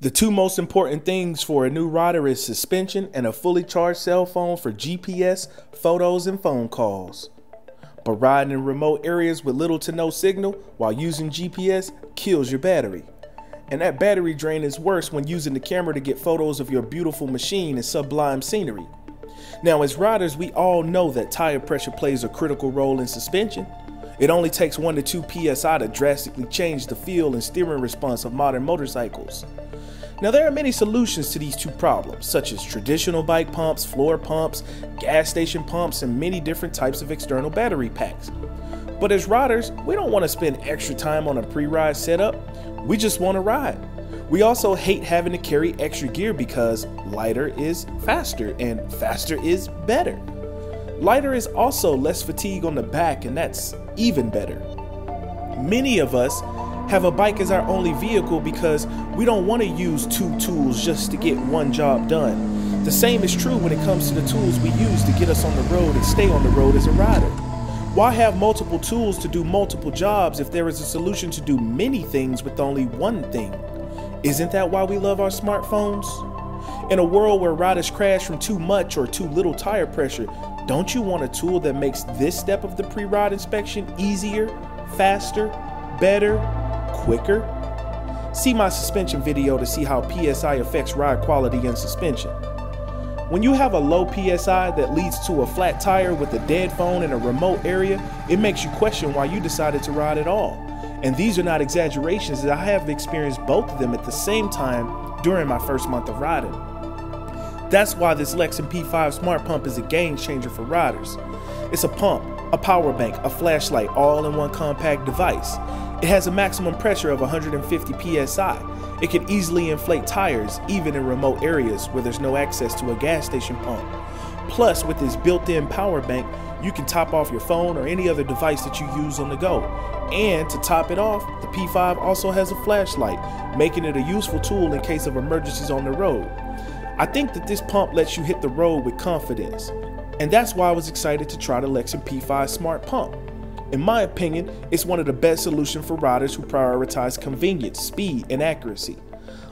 The two most important things for a new rider is suspension and a fully charged cell phone for GPS, photos, and phone calls. But riding in remote areas with little to no signal while using GPS kills your battery. And that battery drain is worse when using the camera to get photos of your beautiful machine and sublime scenery. Now, as riders, we all know that tire pressure plays a critical role in suspension. It only takes 1 to 2 psi to drastically change the feel and steering response of modern motorcycles. Now, there are many solutions to these two problems, such as traditional bike pumps, floor pumps, gas station pumps, and many different types of external battery packs. But as riders, we don't want to spend extra time on a pre ride setup, we just want to ride. We also hate having to carry extra gear because lighter is faster and faster is better. Lighter is also less fatigue on the back, and that's even better. Many of us have a bike as our only vehicle because we don't want to use two tools just to get one job done. The same is true when it comes to the tools we use to get us on the road and stay on the road as a rider. Why have multiple tools to do multiple jobs if there is a solution to do many things with only one thing? Isn't that why we love our smartphones? In a world where riders crash from too much or too little tire pressure, don't you want a tool that makes this step of the pre ride inspection easier, faster, better, quicker? See my suspension video to see how PSI affects ride quality and suspension. When you have a low PSI that leads to a flat tire with a dead phone in a remote area, it makes you question why you decided to ride at all. And these are not exaggerations, as I have experienced both of them at the same time during my first month of riding. That's why this Lexin P5 Smart Pump is a game changer for riders. It's a pump, a power bank, a flashlight, all in one compact device. It has a maximum pressure of 150 psi. It can easily inflate tires even in remote areas where there's no access to a gas station pump. Plus, with this built-in power bank, you can top off your phone or any other device that you use on the go. And to top it off, the P5 also has a flashlight, making it a useful tool in case of emergencies on the road. I think that this pump lets you hit the road with confidence. And that's why I was excited to try the Lexin P5 Smart Pump. In my opinion, it's one of the best solutions for riders who prioritize convenience, speed, and accuracy.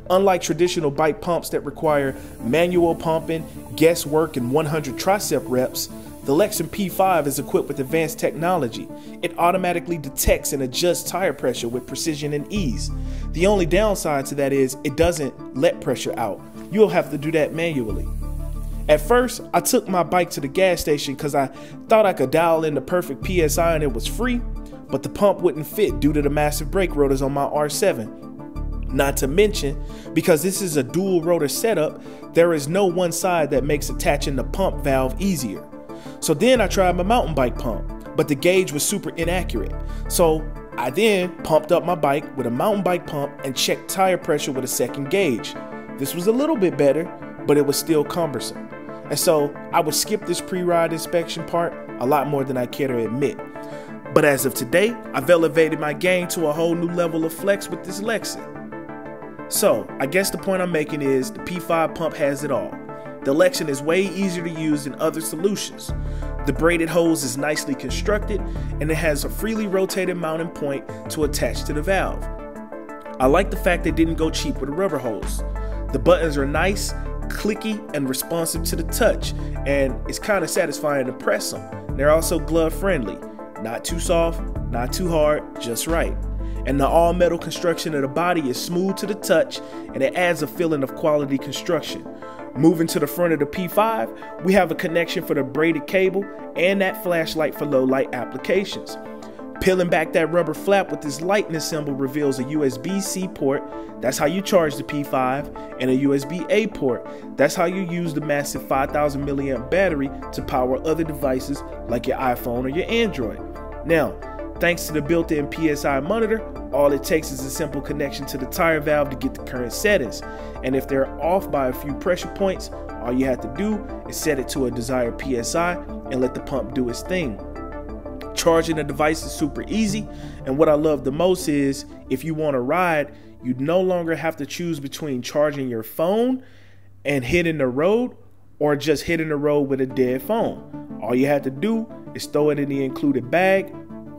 Unlike traditional bike pumps that require manual pumping, guesswork, and 100 tricep reps, the Lexin P5 is equipped with advanced technology. It automatically detects and adjusts tire pressure with precision and ease. The only downside to that is it doesn't let pressure out. You'll have to do that manually. At first, I took my bike to the gas station because I thought I could dial in the perfect PSI and it was free, but the pump wouldn't fit due to the massive brake rotors on my R7. Not to mention, because this is a dual rotor setup, there is no one side that makes attaching the pump valve easier. So then I tried my mountain bike pump, but the gauge was super inaccurate. So I then pumped up my bike with a mountain bike pump and checked tire pressure with a second gauge. This was a little bit better, but it was still cumbersome. And so I would skip this pre ride inspection part a lot more than I care to admit. But as of today, I've elevated my game to a whole new level of flex with this Lexin. So, I guess the point I'm making is the P5 pump has it all. The Lexin is way easier to use than other solutions. The braided hose is nicely constructed and it has a freely rotated mounting point to attach to the valve. I like the fact they didn't go cheap with a rubber hose. The buttons are nice clicky and responsive to the touch, and it's kind of satisfying to press them. They're also glove friendly, not too soft, not too hard, just right. And the all metal construction of the body is smooth to the touch and it adds a feeling of quality construction. Moving to the front of the P5, we have a connection for the braided cable and that flashlight for low light applications. Peeling back that rubber flap with this lightning symbol reveals a USB-C port, that's how you charge the P5, and a USB-A port, that's how you use the massive 5000 milliamp battery to power other devices like your iPhone or your Android. Now, thanks to the built-in PSI monitor, all it takes is a simple connection to the tire valve to get the current settings. And if they're off by a few pressure points, all you have to do is set it to a desired PSI and let the pump do its thing. Charging the device is super easy. And what I love the most is if you want to ride, you no longer have to choose between charging your phone and hitting the road or just hitting the road with a dead phone. All you have to do is throw it in the included bag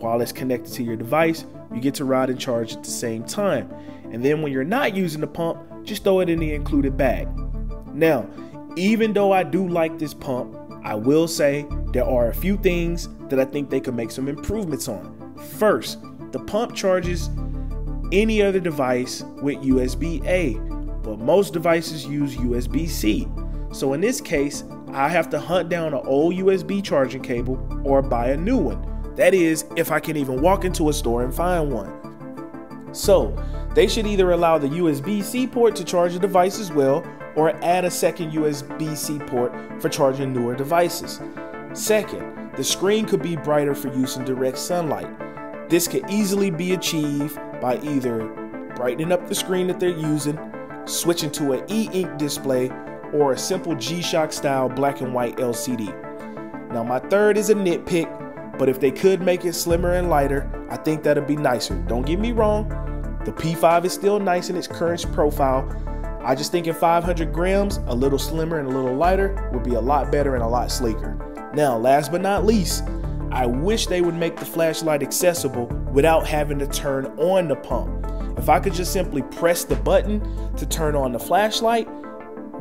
while it's connected to your device. You get to ride and charge at the same time. And then when you're not using the pump, just throw it in the included bag. Now, even though I do like this pump, I will say there are a few things that I think they could make some improvements on. First, the pump charges any other device with USB A, but most devices use USB C. So in this case, I have to hunt down an old USB charging cable or buy a new one. That is, if I can even walk into a store and find one. So, they should either allow the USB C port to charge the device as well, or add a second USB C port for charging newer devices. Second, the screen could be brighter for use in direct sunlight. This could easily be achieved by either brightening up the screen that they're using, switching to an e-ink display, or a simple G-Shock style black and white LCD. Now my third is a nitpick, but if they could make it slimmer and lighter, I think that'd be nicer. Don't get me wrong, the P5 is still nice in its current profile. I just think in 500 grams, a little slimmer and a little lighter would be a lot better and a lot sleeker. Now, last but not least, I wish they would make the flashlight accessible without having to turn on the pump. If I could just simply press the button to turn on the flashlight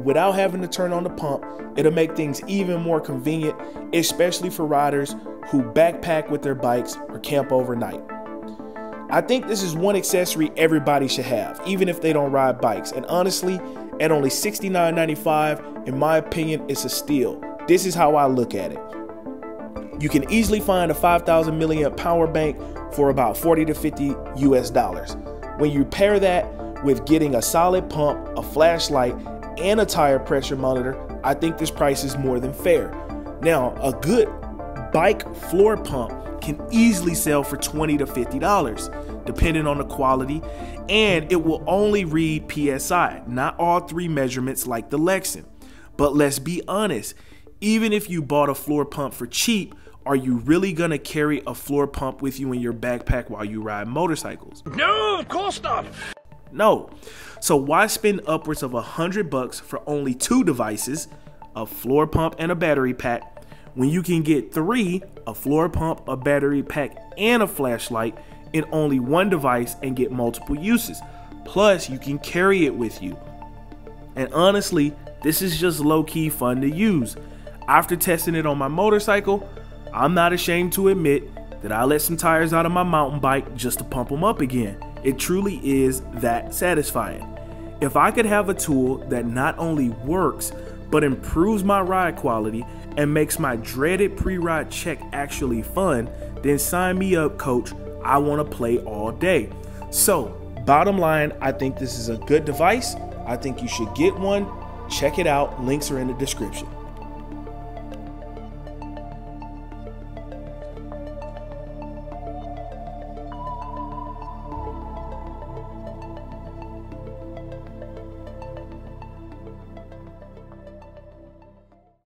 without having to turn on the pump, it'll make things even more convenient, especially for riders who backpack with their bikes or camp overnight. I think this is one accessory everybody should have, even if they don't ride bikes. And honestly, at only $69.95, in my opinion, it's a steal. This is how I look at it. You can easily find a 5,000 milliamp power bank for about 40 to 50 US dollars. When you pair that with getting a solid pump, a flashlight, and a tire pressure monitor, I think this price is more than fair. Now, a good bike floor pump can easily sell for 20 to 50 dollars depending on the quality and it will only read PSI not all three measurements like the Lexin but let's be honest even if you bought a floor pump for cheap are you really gonna carry a floor pump with you in your backpack while you ride motorcycles? No, of course not. No. So why spend upwards of a hundred bucks for only two devices, a floor pump and a battery pack, when you can get three, a floor pump, a battery pack, and a flashlight in only one device and get multiple uses. Plus, you can carry it with you. And honestly, this is just low key fun to use. After testing it on my motorcycle, I'm not ashamed to admit that I let some tires out of my mountain bike just to pump them up again. It truly is that satisfying. If I could have a tool that not only works, but improves my ride quality and makes my dreaded pre ride check actually fun, then sign me up, coach. I want to play all day. So, bottom line, I think this is a good device. I think you should get one. Check it out. Links are in the description.